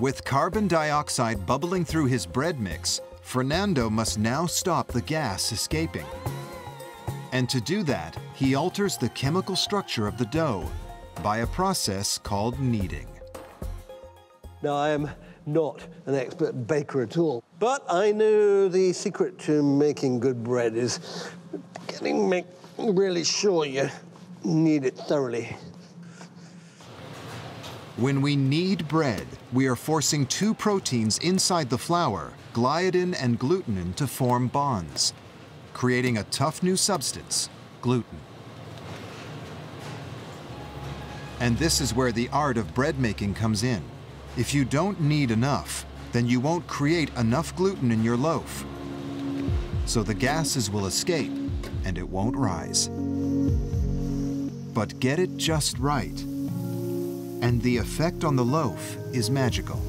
With carbon dioxide bubbling through his bread mix, Fernando must now stop the gas escaping. And to do that, he alters the chemical structure of the dough by a process called kneading. Now, I am not an expert baker at all, but I know the secret to making good bread is getting make really sure you knead it thoroughly. When we knead bread, we are forcing two proteins inside the flour, gliadin and glutenin, to form bonds, creating a tough new substance, gluten. And this is where the art of bread making comes in. If you don't knead enough, then you won't create enough gluten in your loaf. So the gases will escape and it won't rise. But get it just right, and the effect on the loaf is magical.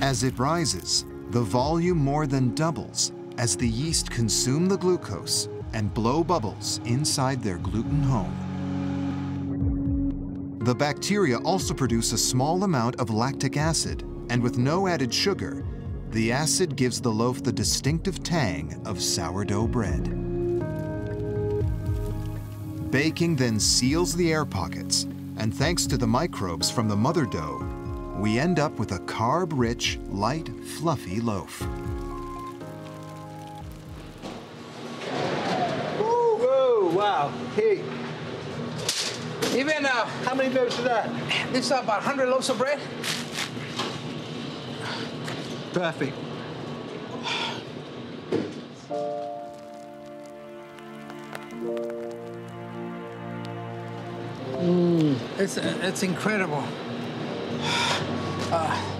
As it rises, the volume more than doubles as the yeast consume the glucose and blow bubbles inside their gluten home. The bacteria also produce a small amount of lactic acid, and with no added sugar, the acid gives the loaf the distinctive tang of sourdough bread. Baking then seals the air pockets, and thanks to the microbes from the mother dough, we end up with a carb-rich, light, fluffy loaf. Whoa, whoa, wow. Hey, Even uh, how many loaves is that? this is about 100 loaves of bread. Perfect. It's it's incredible. Uh,